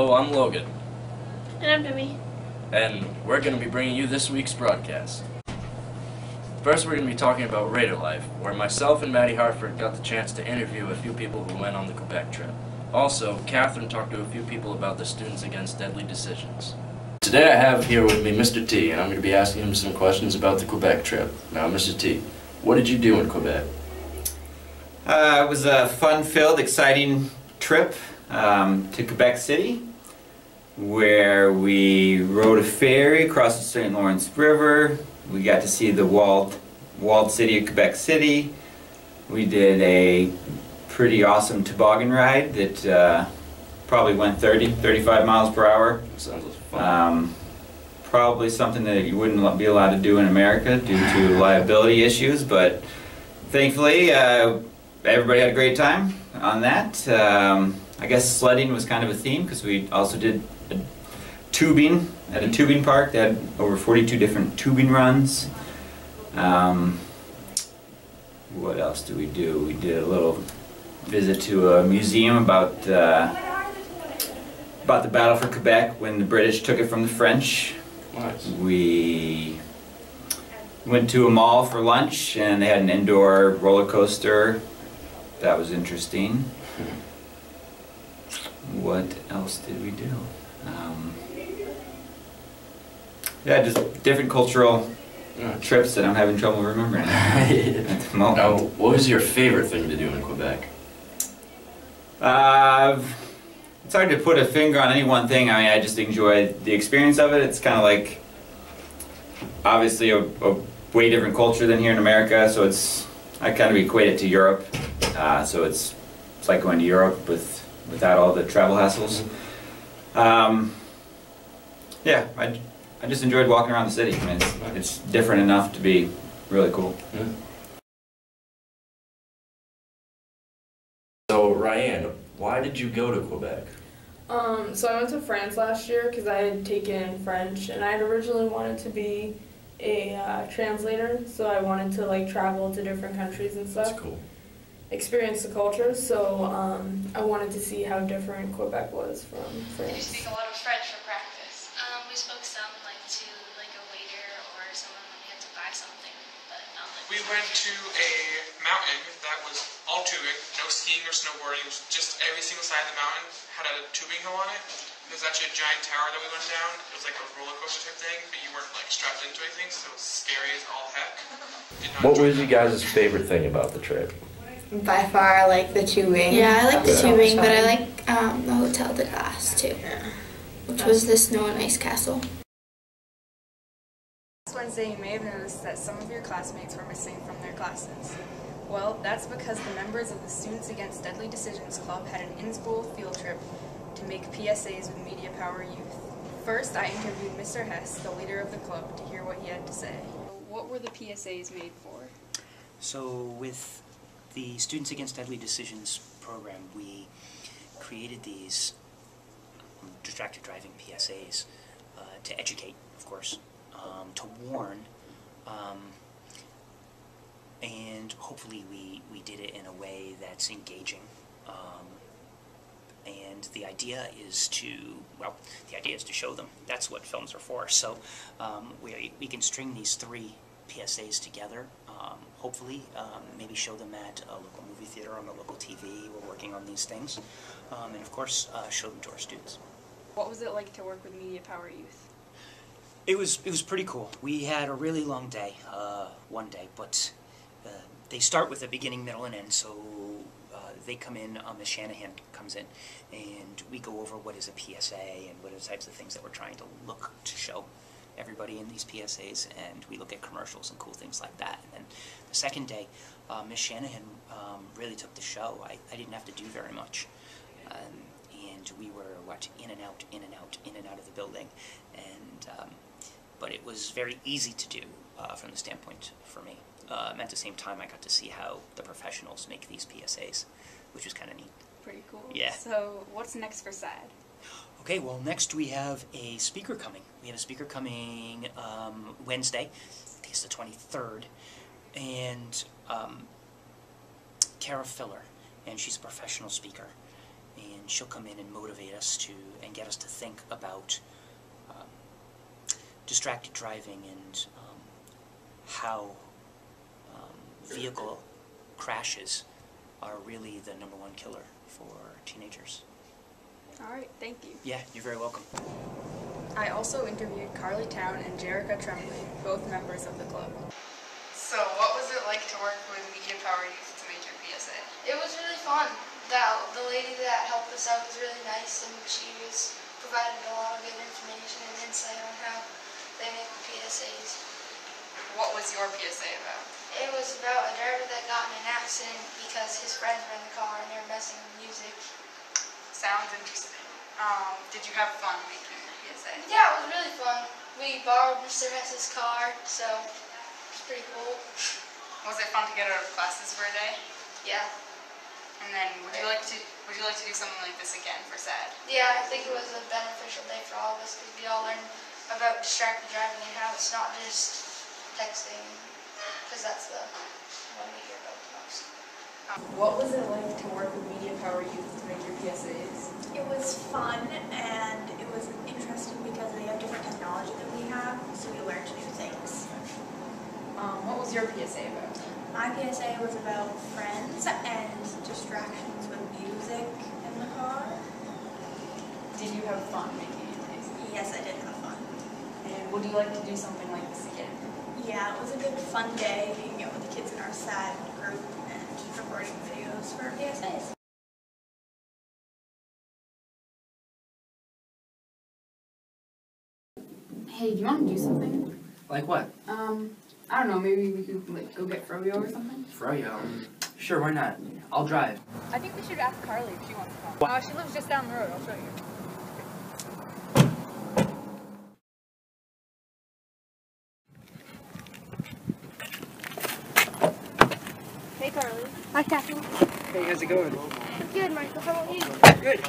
Hello, I'm Logan, And I'm Demi. and we're going to be bringing you this week's broadcast. First, we're going to be talking about Raider Life, where myself and Maddie Hartford got the chance to interview a few people who went on the Quebec trip. Also, Katherine talked to a few people about the Students Against Deadly Decisions. Today I have here with me Mr. T, and I'm going to be asking him some questions about the Quebec trip. Now, Mr. T, what did you do in Quebec? Uh, it was a fun-filled, exciting trip um, to Quebec City, where we rode a ferry across the St. Lawrence River. We got to see the walled, walled city of Quebec City. We did a pretty awesome toboggan ride that uh, probably went 30, 35 miles per hour. Sounds fun. Um, probably something that you wouldn't be allowed to do in America due to liability issues, but thankfully uh, everybody had a great time on that. Um, I guess sledding was kind of a theme because we also did tubing at a tubing park. They had over 42 different tubing runs. Um, what else did we do? We did a little visit to a museum about uh, about the battle for Quebec when the British took it from the French. nice. We went to a mall for lunch and they had an indoor roller coaster. That was interesting. What else did we do? Um, yeah, just different cultural Yeah. trips that I'm having trouble remembering at the moment. Now, what was your favorite thing to do in Quebec? Uh, it's hard to put a finger on any one thing. I mean, I just enjoy the experience of it. It's kind of like, obviously, a, a way different culture than here in America. So it's, I kind of equate it to Europe. Uh, so it's, it's like going to Europe with without all the travel hassles. Um, yeah, I, I just enjoyed walking around the city. I mean, it's, it's different enough to be really cool. Yeah. So, Ryan, why did you go to Quebec? Um, so I went to France last year because I had taken French and I had originally wanted to be a uh, translator. So I wanted to like travel to different countries and stuff. That's cool. Experience the culture. So um, I wanted to see how different Quebec was from France. We France. speak a lot of French for practice. Um, we spoke some like to like a waiter or someone when we had to buy something, but not like. We went to a mountain that was all tubing, no skiing or snowboarding. Just every single side of the mountain had a tubing hill on it. There's actually a giant tower that we went down. It was like a roller coaster type thing, but you weren't like strapped into anything, so it was scary as all heck. What was you guys' favorite thing about the trip? By far, I like the two tubing. Yeah, I like the Yeah. tubing, but I like um, the Hotel de Glace too, which was the snow and ice castle. Last Wednesday, you may have noticed that some of your classmates were missing from their classes. Well, that's because the members of the Students Against Deadly Decisions Club had an in-school field trip to make PSAs with Media Power Youth. First, I interviewed Mr. Hess, the leader of the club, to hear what he had to say. What were the PSAs made for? So, with the Students Against Deadly Decisions program, we created these distracted driving PSAs uh, to educate, of course, um, to warn, um, and hopefully we, we did it in a way that's engaging. Um, and the idea is to, well, the idea is to show them. That's what films are for. So um, we, we can string these three PSAs together, hopefully, um, maybe show them at a local movie theater, on the local TV. We're working on these things. Um, and of course, uh, show them to our students. What was it like to work with Media Power Youth? It was it was pretty cool. We had a really long day, uh, one day, but uh, they start with a beginning, middle, and end. So uh, they come in. Uh, Miss Shanahan comes in, and we go over what is a PSA and what are the types of things that we're trying to look to show everybody in these PSAs, and we look at commercials and cool things like that. And then the second day, uh, Miss Shanahan um, really took the show. I, I didn't have to do very much. Um, and we were what in and out, in and out, in and out of the building, and um, but it was very easy to do uh, from the standpoint for me. Um, at the same time, I got to see how the professionals make these PSAs, which was kind of neat. Pretty cool. Yeah. So, what's next for SADD? Okay, well, next we have a speaker coming. We have a speaker coming um, Wednesday. I think it's the 23rd. And um, Kara Filler, and she's a professional speaker. And she'll come in and motivate us to and get us to think about um, distracted driving and um, how um, vehicle crashes are really the number one killer for teenagers. All right, thank you. Yeah, you're very welcome. I also interviewed Carly Town and Jerica Tremblay, both members of the club. So, what was it like to work with Media Power Youth to make your PSA? It was really fun. That the lady that helped us out was really nice, and she was provided a lot of good information and insight on how they make the PSAs. What was your PSA about? It was about a driver that got in an accident because his friends were in the car and they were messing with music. Sounds interesting. Um, did you have fun making PSA? Yeah, it was really fun. We borrowed Mr. Hess's car, so it was pretty cool. Was it fun to get out of classes for a day? Yeah. And then, would you like to would you like to do something like this again for SADD? Yeah, I think it was a beneficial day for all of us because we all learned about distracted driving and how it's not just texting, because that's the one we hear about the most. What was it like to work with Media Power Youth to make your PSAs? It was fun and it was interesting because they have different technology than we have, so we learned new things. Um, what was your PSA about? My PSA was about friends and distractions with music in the car. Did you have fun making it? Yes, I did have fun. And would you like to do something like this again? Yeah, it was a good fun day hanging out with the kids in our SADD group recording videos for PSAs. Hey, do you want to do something? Like what? Um, I don't know. Maybe we could like go get froyo or something. Froyo. Sure, why not? I'll drive. I think we should ask Carly if she wants to come. Uh, she lives just down the road. I'll show you. Hey, Carly. Hi, Katherine. Hey, how's it going? Good, Michael. How about you? Good.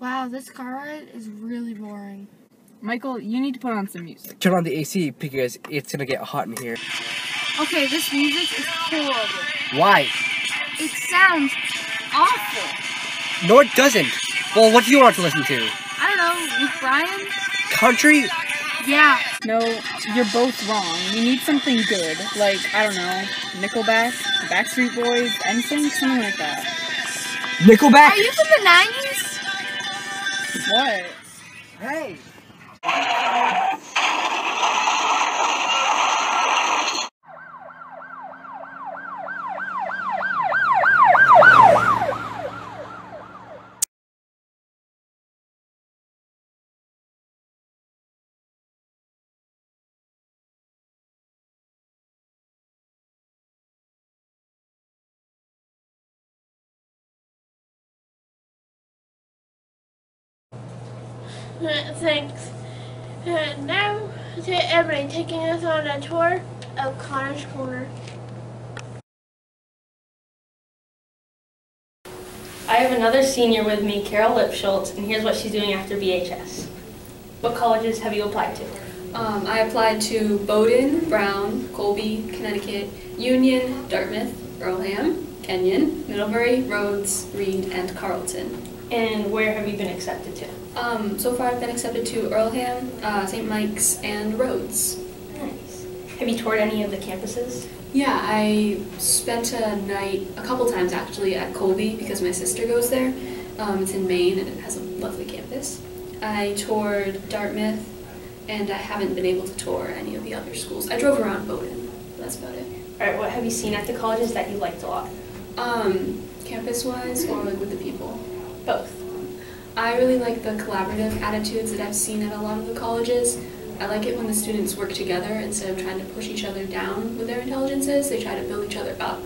Wow, this car ride is really boring. Michael, you need to put on some music. Turn on the AC because it's gonna get hot in here. Okay, this music is horrible. Why? It sounds awful. No, it doesn't. Well, what do you want to listen to? I don't know, Luke Bryan? Country? Yeah. No, you're both wrong. We need something good, like I don't know, Nickelback, Backstreet Boys, NSYNC, something like that. Nickelback? Are you from the 90s? What? Hey. Uh, Thanks. Uh, now to Emily taking us on a tour of College Corner. I have another senior with me, Carol Lipschultz, and here's what she's doing after BHS. What colleges have you applied to? Um, I applied to Bowdoin, Brown, Colby, Connecticut, Union, Dartmouth, Earlham, Kenyon, Middlebury, Rhodes, Reed, and Carleton. And where have you been accepted to? Um, so far I've been accepted to Earlham, uh, St. Mike's, and Rhodes. Nice. Have you toured any of the campuses? Yeah, I spent a night, a couple times actually, at Colby because my sister goes there. Um, it's in Maine and it has a lovely campus. I toured Dartmouth, and I haven't been able to tour any of the other schools. I drove around Bowdoin, but that's about it. All right, what have you seen at the colleges that you liked a lot? Um, campus-wise or like with the people? Both. I really like the collaborative attitudes that I've seen at a lot of the colleges. I like it when the students work together instead of trying to push each other down with their intelligences. They try to build each other up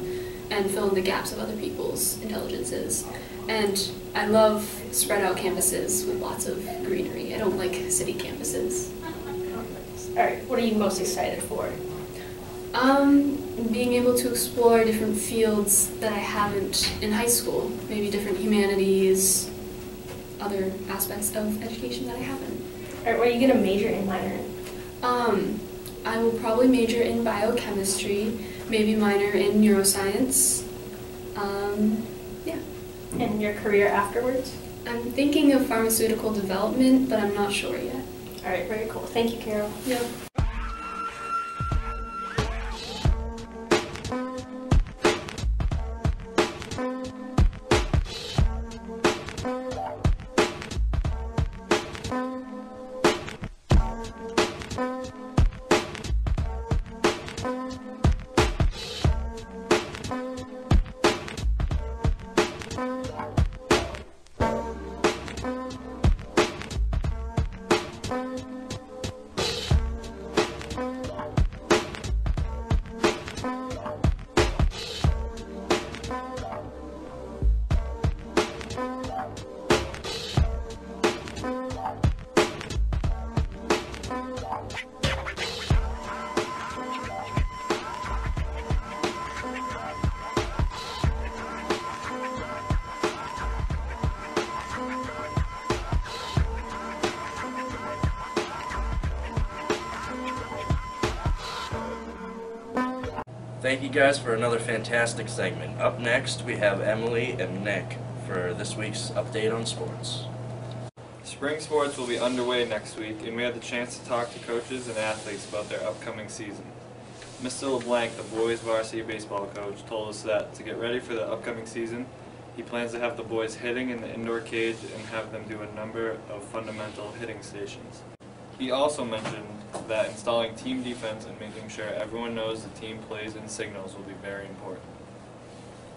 and fill in the gaps of other people's intelligences. And I love spread out campuses with lots of greenery. I don't like city campuses. All right, what are you most excited for? Um, being able to explore different fields that I haven't in high school. Maybe different humanities, other aspects of education that I haven't. All right, what are you going to major and minor in? Um, I will probably major in biochemistry, maybe minor in neuroscience. Um, yeah. And your career afterwards? I'm thinking of pharmaceutical development, but I'm not sure yet. All right, very cool. Thank you, Carol. Yep. Guys for another fantastic segment. Up next, we have Emily and Nick for this week's update on sports. Spring sports will be underway next week, and we had the chance to talk to coaches and athletes about their upcoming season. Mr. LeBlanc, the boys varsity baseball coach, told us that to get ready for the upcoming season, he plans to have the boys hitting in the indoor cage and have them do a number of fundamental hitting stations. He also mentioned that installing team defense and making sure everyone knows the team plays and signals will be very important.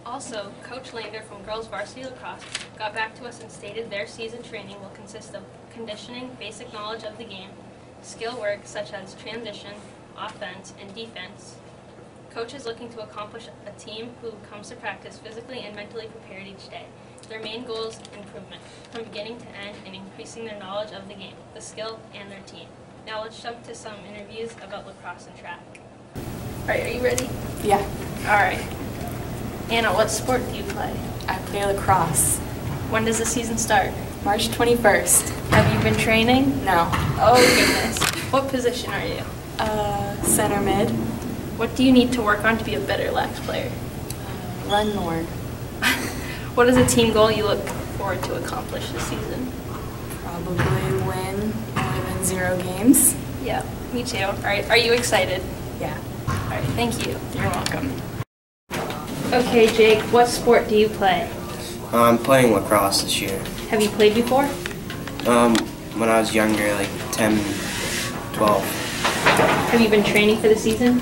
Also, Coach Lander from girls varsity lacrosse got back to us and stated their season training will consist of conditioning, basic knowledge of the game, skill work such as transition, offense, and defense. Coach is looking to accomplish a team who comes to practice physically and mentally prepared each day. Their main goal is improvement, from beginning to end, and increasing their knowledge of the game, the skill, and their team. Now let's jump to some interviews about lacrosse and track. Alright, are you ready? Yeah, Alright. Anna, what sport do you play? I play lacrosse. When does the season start? March 21st. Have you been training? No. Oh goodness. What position are you? Uh, center mid. What do you need to work on to be a better lax player? Run more. What is a team goal you look forward to accomplish this season? Probably win more than zero games. Yeah, me too. Alright, are you excited? Yeah. Alright, thank you. You're welcome. Okay, Jake, what sport do you play? I'm playing lacrosse this year. Have you played before? Um, when I was younger, like 10, 12. Have you been training for the season?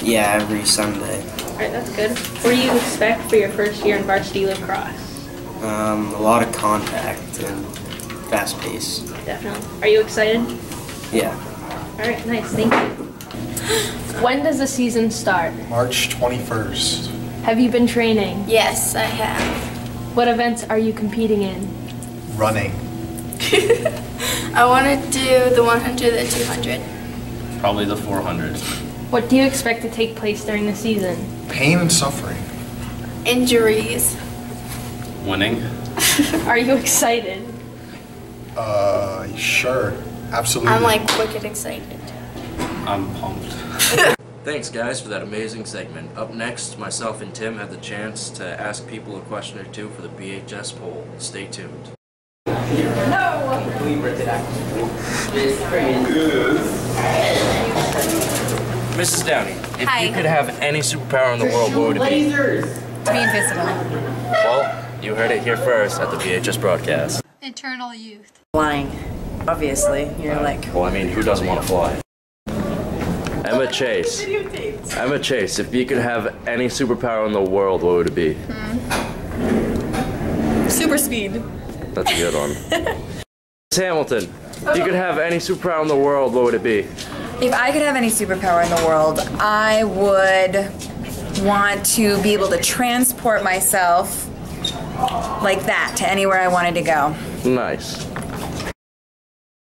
Yeah, every Sunday. Alright, that's good. What do you expect for your first year in varsity lacrosse? Um, a lot of contact and fast pace. Definitely. Are you excited? Yeah. Alright, nice, thank you. When does the season start? March 21st. Have you been training? Yes, I have. What events are you competing in? Running. I want to do the 100 and 200. Probably the 400. What do you expect to take place during the season? Pain and suffering. Injuries. Winning. Are you excited? Uh, sure. Absolutely. I'm like wicked excited. I'm pumped. Thanks, guys, for that amazing segment. Up next, myself and Tim had the chance to ask people a question or two for the BHS poll. Stay tuned. No! Mrs. Downey, if Hi. you could have any superpower in the world, what would it be? To be invisible. Well, you heard it here first at the BHS broadcast. Eternal youth. Flying. Obviously, you're uh, like. Well, I mean, who doesn't want to fly? Emma Chase. Emma Chase, if you could have any superpower in the world, what would it be? Hmm. Super speed. That's a good one. Miss Hamilton, if you could have any superpower in the world, what would it be? If I could have any superpower in the world, I would want to be able to transport myself like that to anywhere I wanted to go. Nice.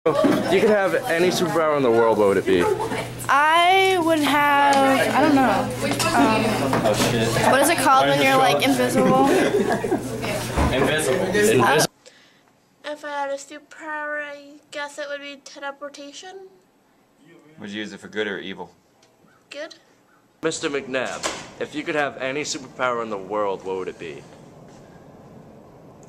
You could have any superpower in the world, what would it be? I would have, I don't know. Um, Oh shit. what is it called when you're like invisible? Invisible. Invisible. If I had a superpower, I guess it would be teleportation. Would you use it for good or evil? Good. Mr. McNabb, if you could have any superpower in the world, what would it be?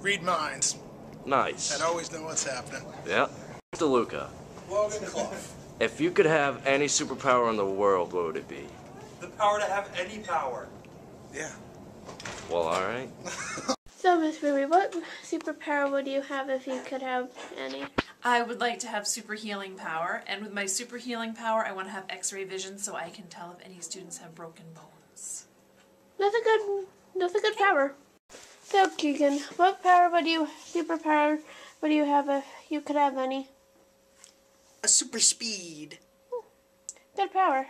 Read minds. Nice. and always know what's happening. Yeah. DeLuca, Logan Clough. if you could have any superpower in the world, what would it be? The power to have any power. Yeah. Well, alright. So, Miss Ruby, what superpower would you have if you could have any? I would like to have super healing power, and with my super healing power, I want to have x ray vision so I can tell if any students have broken bones. That's a good, that's a good power. So, Keegan, what power would you, superpower would you have if you could have any? A super speed. Good power.